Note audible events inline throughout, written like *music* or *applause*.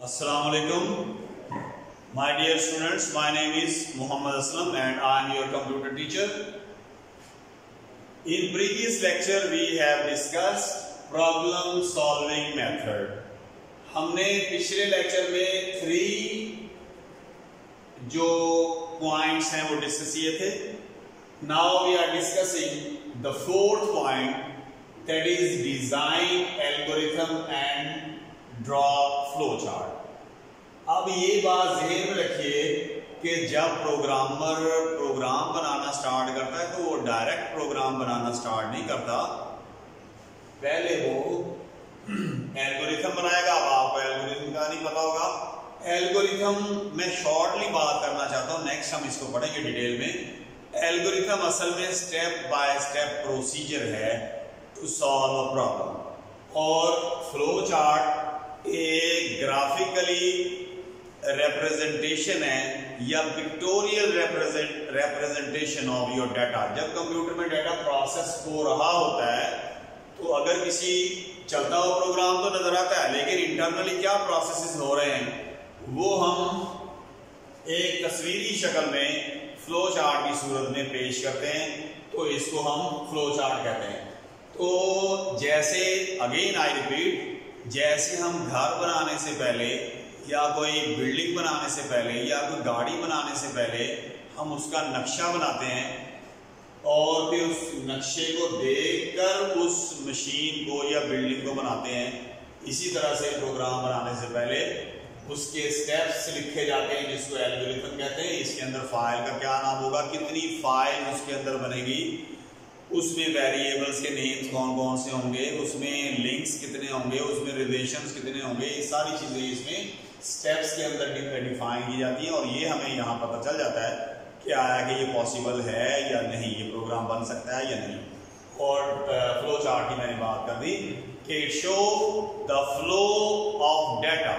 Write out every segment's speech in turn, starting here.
Assalamu alaikum. My dear students, my name is Muhammad Aslam and I am your computer teacher. In previous lecture we have discussed problem solving method. हमने पिछले lecture में three जो points हैं वो discuss किए थे now we are discussing the fourth point that is design algorithm and draw flow chart अब ये बात जहन में रखिए कि जब प्रोग्रामर प्रोग्राम बनाना स्टार्ट करता है तो वो डायरेक्ट प्रोग्राम बनाना स्टार्ट नहीं करता। पहले वो *clears throat* एल्गोरिथम बनाएगा, अब आपको एल्गोरिथम का नहीं पता होगा। एल्गोरिथम मैं शॉर्टली बात करना चाहता हूँ नेक्स्ट हम इसको पढ़ेंगे डिटेल में। एल्गोरिथम असल में स्टेप बाय स्टेप प्रोसीजर है टू सॉल्व अ प्रॉब्लम और फ्लो चार्ट एक ग्राफिकली रिप्रेजेंटेशन है या pictorial representation of your data जब कंप्यूटर में डाटा प्रोसेस हो रहा होता है तो अगर किसी चलता हुआ प्रोग्राम तो नज़र आता है, लेकिन इंटरनली क्या प्रोसेसेस हो रहे हैं, वो हम एक तस्वीरी शक्ल में फ्लो चार्ट की सूरत में पेश करते हैं तो इसको हम फ्लो चार्ट कहते हैं। तो जैसे अगेन आई रिपीट जैसे हम घर बनाने से पहले या कोई बिल्डिंग बनाने से पहले या कोई गाड़ी बनाने से पहले हम उसका नक्शा बनाते हैं और फिर उस नक्शे को देखकर उस मशीन को या बिल्डिंग को बनाते हैं। इसी तरह से प्रोग्राम बनाने से पहले उसके स्टेप्स लिखे जाते हैं, जिसको एल्गोरिथम कहते हैं। इसके अंदर फ़ाइल का क्या नाम होगा? कितनी फ़ाइल उसके अंदर बनेगी? उसमें वेरिएबल्स के नेम्स कौन कौन से होंगे, उसमें लिंक्स कितने होंगे, उसमें रिलेशंस कितने होंगे, ये सारी चीज़ें इसमें स्टेप्स के अंदर डिफाइन की जाती हैं और ये हमें यहाँ पता चल जाता है कि आया कि ये पॉसिबल है या नहीं, ये प्रोग्राम बन सकता है या नहीं। और फ्लो चार्ट की मैंने बात कर दी कि show the flow of data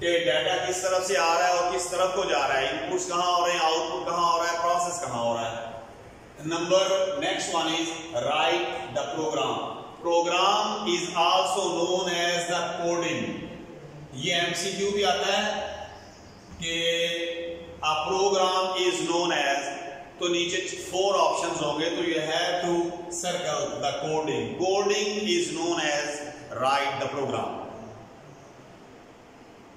कि डाटा किस तरफ़ से आ रहा है और किस तरफ़ को जा रहा है इनपुट्स कहाँ हो रहे हैं आउटपुट कहाँ हो रहा है प्रोसेस कहाँ हो रहा है। Number next one is write the program. Program is also known as the coding. ये MCQ भी आता है कि a program is known as तो नीचे फोर ऑप्शंस होंगे तो you have to circle the coding coding is known as write the program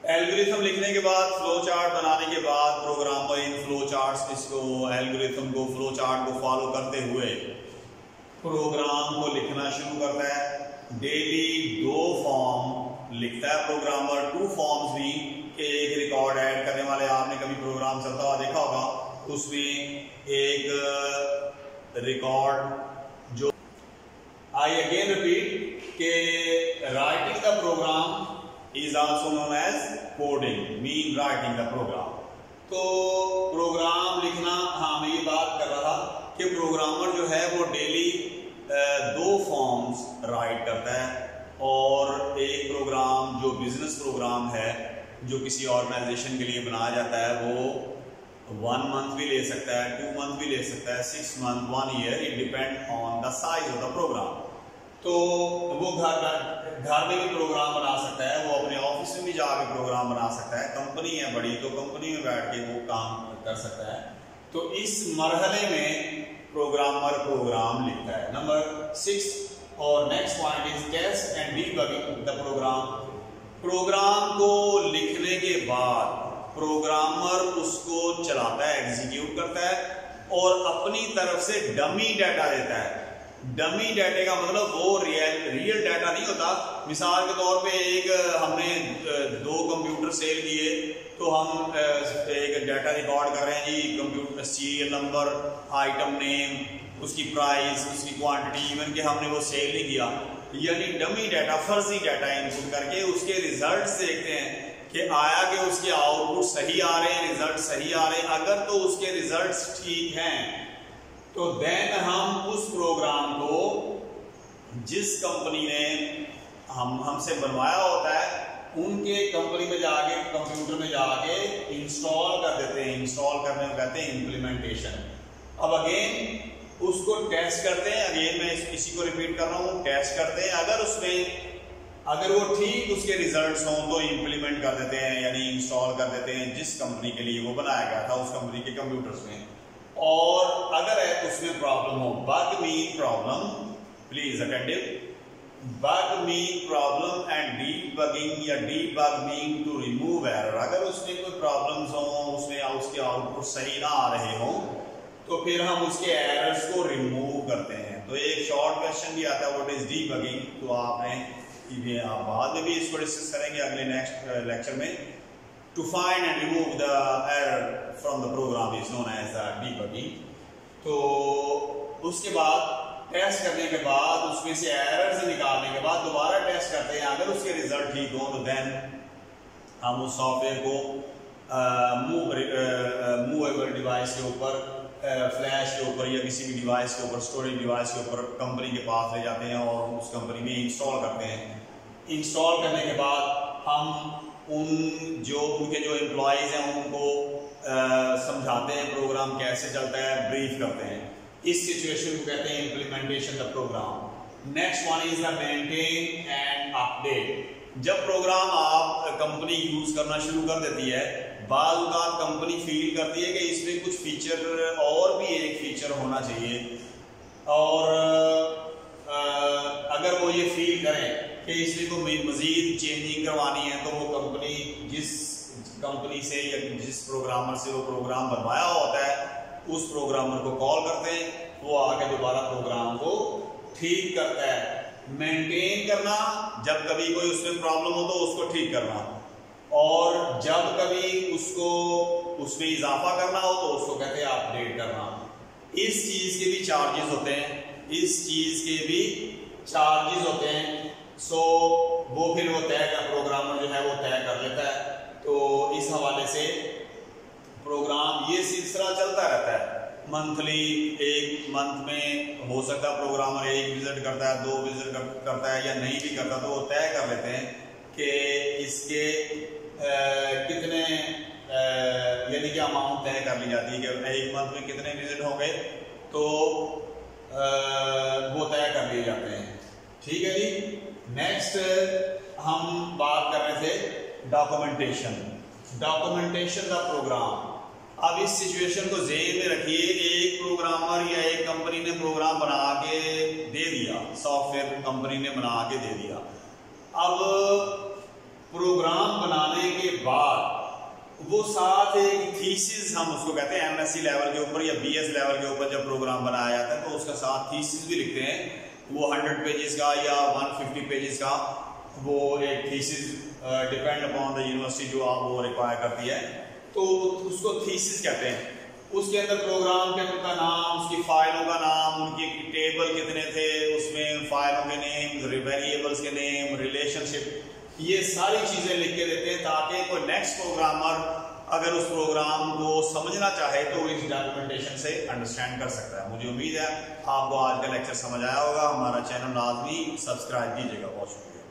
algorithm लिखने के बाद फ्लो चार्ट बनाने के बाद प्रोग्रामर इन फ्लो चार्ट इसको एल्गोरिथम को फ्लो चार्ट को फॉलो करते हुए प्रोग्राम को लिखना शुरू करता है। डेली दो फॉर्म लिखता है प्रोग्रामर टू फॉर्म्स भी कि एक रिकॉर्ड ऐड करने वाले, आपने कभी प्रोग्राम चलता हुआ देखा होगा। उसमें एक रिकॉर्ड जो आई अगेन रिपीट के writing the program is also known as coding, mean writing the program. तो प्रोग्राम लिखना हाँ मैं ये बात कर रहा था कि प्रोग्रामर जो है वो डेली दो फॉर्म्स राइट करता है और एक प्रोग्राम जो बिज़नेस प्रोग्राम है, जो किसी ऑर्गेनाइजेशन के लिए बनाया जाता है, वो वन मंथ भी ले सकता है टू मंथ भी ले सकता है six month one year it depend on the size of the program तो वो घर घर में भी प्रोग्राम बना सकता है, वो ऑफ़िस जाके प्रोग्राम बना सकता है। कंपनी है बड़ी तो कंपनी में बैठ के वो काम कर सकता है। तो इस मरहले में प्रोग्रामर प्रोग्राम लिखता है। नंबर सिक्स और next point is test and debugging the program program को लिखने के बाद प्रोग्रामर उसको चलाता है एग्जीक्यूट करता है और अपनी तरफ़ से डमी डाटा देता है। डमी डाटे का मतलब वो रियल रियल डाटा नहीं होता। मिसाल के तौर पे एक सेल किए तो हम एक डाटा रिकॉर्ड कर रहे हैं जी computer serial number item name उसकी प्राइस उसकी क्वांटिटी इवन के हमने वो सेल नहीं किया। यानी डमी डाटा फर्जी डाटा इनपुट करके उसके रिज़ल्ट देखते हैं कि आया कि उसके आउटपुट सही आ रहे हैं रिज़ल्ट सही आ रहे हैं। अगर तो उसके रिज़ल्ट ठीक हैं तो देन हम उस प्रोग्राम को, जिस कंपनी ने हम, हमसे बनवाया होता है उनके कंपनी में जाके कंप्यूटर में जाके इंस्टॉल कर देते हैं। इंस्टॉल करने को कहते हैं इंप्लीमेंटेशन अब अगेन उसको टेस्ट करते हैं। अगेन मैं इसी को रिपीट कर रहा हूँ। टेस्ट करते हैं। अगर उसमें अगर वो ठीक उसके रिजल्ट्स हों तो इंप्लीमेंट कर देते हैं, यानी इंस्टॉल कर देते हैं जिस कंपनी के लिए वो बनाया गया था, उस कंपनी के कंप्यूटर्स में। और अगर उसमें प्रॉब्लम हो bug mean problem please attentive bug mean problem and debugging या bug mean to remove error अगर उसमें कोई प्रॉब्लम्स हो उसमें उसके आउटपुट सही ना आ रहे हो तो फिर हम उसके एरर्स को रिमूव करते हैं। तो एक शॉर्ट क्वेश्चन भी आता है व्हाट इज़ डीप बगिंग तो आपने आप बाद में भी इसको डिस्कस करेंगे अगले नेक्स्ट लेक्चर में। To find and remove the error from the program is known as the bugging तो उसके बाद टेस्ट करने के बाद उसमें से एरर्स निकालने के बाद दोबारा टेस्ट करते हैं। अगर उसके रिज़ल्ट ठीक हो तो देन हम उस सॉफ्टवेयर को मूवेबल डिवाइस के ऊपर फ्लैश के ऊपर या किसी भी डिवाइस के ऊपर स्टोरेज डिवाइस के ऊपर कंपनी के पास ले जाते हैं और उस कंपनी में इंस्टॉल करते हैं। इंस्टॉल करने के बाद हम उन जो, उनके जो एम्प्लॉयज़ हैं, उनको समझाते हैं प्रोग्राम कैसे चलता है ब्रीफ करते हैं। इस सिचुएशन को कहते हैं implementation the program next one is the maintain and update जब प्रोग्राम आप कंपनी यूज़ करना शुरू कर देती है, बाद कंपनी फील करती है कि इसमें कुछ फीचर और भी एक फीचर होना चाहिए। और अगर वो ये फील करें कि इसमें को मजीद चेंजिंग करवानी है तो वो कंपनी जिस कंपनी से या जिस प्रोग्रामर से वो प्रोग्राम बनवाया होता है, उस प्रोग्रामर को कॉल करते दोबारा प्रोग्राम को ठीक करता है। मेंटेन करना, जब कभी कोई उसमें प्रॉब्लम हो तो उसको ठीक करना। और जब कभी उसको, उसमें इजाफा करना हो तो उसको कहते हैं अपडेट करना। इस चीज़ के भी चार्जेस होते हैं। इस चीज़ के भी चार्जेस होते हैं। सो वो फिर वो तय कर प्रोग्रामर जो है वो तय कर लेता है। तो इस हवाले से प्रोग्राम ये सिलसिला चलता रहता है। मंथली एक मंथ में हो सकता है प्रोग्रामर एक विज़िट करता है दो विज़िट कर, करता है या नहीं भी करता तो वो तय कर लेते हैं कि इसके आ, कितने यानी कि अमाउंट तय कर ली जाती है कि एक मंथ में कितने विज़िट होंगे तो आ, वो तय कर लिए जाते हैं। ठीक है जी? नेक्स्ट हम बात कर रहे थे डॉक्यूमेंटेशन डॉक्यूमेंटेशन का प्रोग्राम अब इस सिचुएशन को जेन में रखिए, एक प्रोग्रामर या एक कंपनी ने प्रोग्राम बना के दे दिया सॉफ्टवेयर कंपनी ने बना के दे दिया। अब प्रोग्राम बनाने के बाद, वो साथ एक थीसिस हम उसको कहते हैं एमएससी लेवल के ऊपर या बीएस लेवल के ऊपर जब प्रोग्राम बनाया जाता है तो उसका साथ थीसिस भी लिखते हैं। वो 100 पेजेस का या 150 पेजेस का वो एक thesis depend upon the university जो आप वो रिक्वायर करती है। तो उसको थीसिस कहते हैं। उसके अंदर प्रोग्राम के का नाम, उसकी फाइलों का नाम, उनकी टेबल कितने थे, उसमें फाइलों के नेम वेरिएबल्स के नेम रिलेशनशिप ये सारी चीज़ें लिख के देते हैं ताकि कोई नेक्स्ट प्रोग्रामर अगर उस प्रोग्राम को समझना चाहे तो इस डॉक्यूमेंटेशन से अंडरस्टैंड कर सकता है। मुझे उम्मीद है आपको आज का लेक्चर समझ आया होगा। हमारा चैनल लाजमी सब्सक्राइब कीजिएगा। बहुत शुक्रिया।